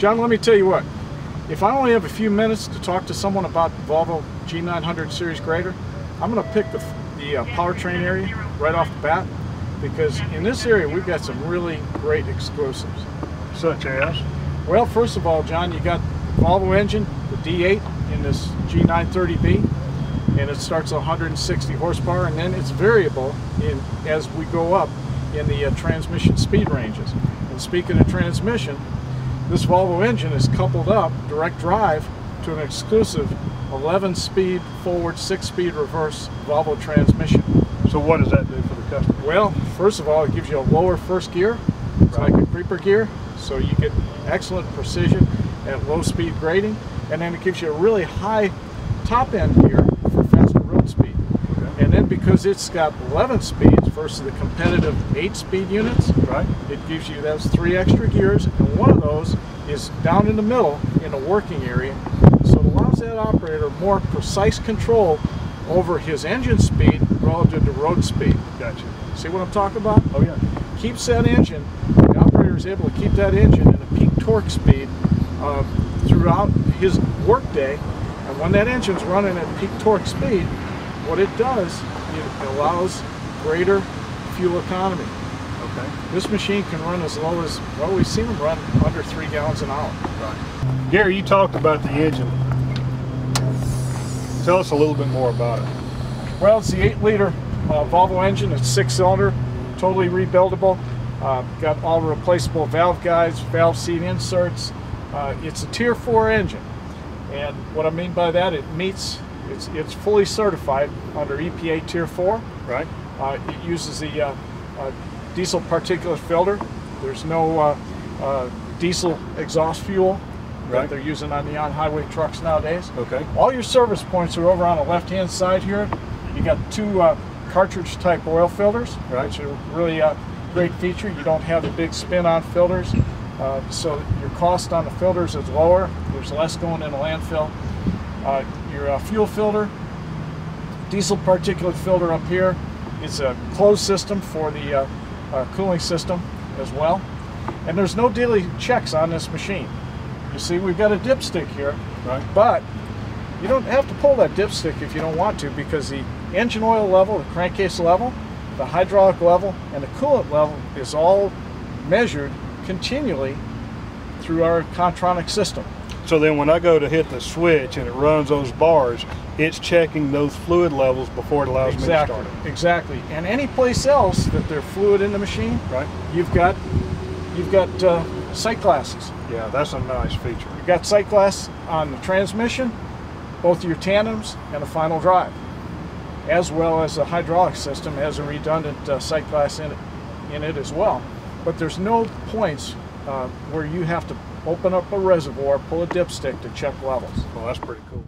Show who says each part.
Speaker 1: John, let me tell you what. If I only have a few minutes to talk to someone about the Volvo G900 Series Grader, I'm going to pick the, the uh, powertrain area right off the bat because in this area we've got some really great exclusives.
Speaker 2: Such as?
Speaker 1: Well, first of all, John, you got the Volvo engine, the D8 in this G930B, and it starts at 160 horsepower, and then it's variable in as we go up in the uh, transmission speed ranges. And speaking of transmission, this Volvo engine is coupled up direct drive to an exclusive 11-speed forward, 6-speed reverse Volvo transmission.
Speaker 2: So what does that do for the customer?
Speaker 1: Well, first of all, it gives you a lower first gear. It's
Speaker 2: Right.
Speaker 1: like a creeper gear, so you get excellent precision at low speed grading. And then it gives you a really high top end gear for faster road speed.
Speaker 2: Okay.
Speaker 1: And then because it's got 11 speeds versus the competitive 8 speed units,
Speaker 2: Right?
Speaker 1: it gives you those three extra gears, and one of those is down in the middle in the working area. So it allows that operator more precise control over his engine speed relative to road speed.
Speaker 2: Gotcha.
Speaker 1: See what I'm talking about?
Speaker 2: Oh yeah.
Speaker 1: Keeps that engine, the operator is able to keep that engine in a peak torque speed uh, throughout his workday. And when that engine's running at peak torque speed, what it does, it allows greater fuel economy.
Speaker 2: Okay.
Speaker 1: This machine can run as low as, well, we've seen them run under three gallons an hour.
Speaker 2: Right. Gary, you talked about the engine. Tell us a little bit more about it.
Speaker 1: Well, it's the 8 liter uh, Volvo engine. It's six cylinder, totally rebuildable. Uh, got all replaceable valve guides, valve seat inserts. Uh, it's a Tier 4 engine. And what I mean by that, it meets, it's, it's fully certified under EPA Tier 4.
Speaker 2: Right?
Speaker 1: Uh, it uses the uh, uh, diesel particulate filter. There's no uh, uh, diesel exhaust fuel
Speaker 2: Right.
Speaker 1: that they're using on the on-highway trucks nowadays.
Speaker 2: Okay.
Speaker 1: All your service points are over on the left-hand side here. You got two uh, cartridge-type oil filters,
Speaker 2: Right.
Speaker 1: which are really a great feature. You don't have the big spin-on filters, uh, so your cost on the filters is lower. There's less going in the landfill. Uh, your uh, fuel filter, diesel particulate filter up here. It's a closed system for the uh, uh, cooling system as well. And there's no daily checks on this machine. You see, we've got a dipstick here,
Speaker 2: Right.
Speaker 1: but you don't have to pull that dipstick if you don't want to because the engine oil level, the crankcase level, the hydraulic level, and the coolant level is all measured continually through our Contronic system.
Speaker 2: So then when I go to hit the switch and it runs those bars, it's checking those fluid levels before it allows
Speaker 1: Exactly,
Speaker 2: me to start it.
Speaker 1: exactly. And any place else that there's fluid in the machine.
Speaker 2: Right?
Speaker 1: you've got you've got uh, sight glasses.
Speaker 2: Yeah, that's a nice feature.
Speaker 1: You've got sight glass on the transmission, both your tandems and the final drive, as well as the hydraulic system has a redundant uh, sight glass in it, in it as well. But there's no points uh, where you have to open up a reservoir, pull a dipstick to check levels.
Speaker 2: Well, that's pretty cool.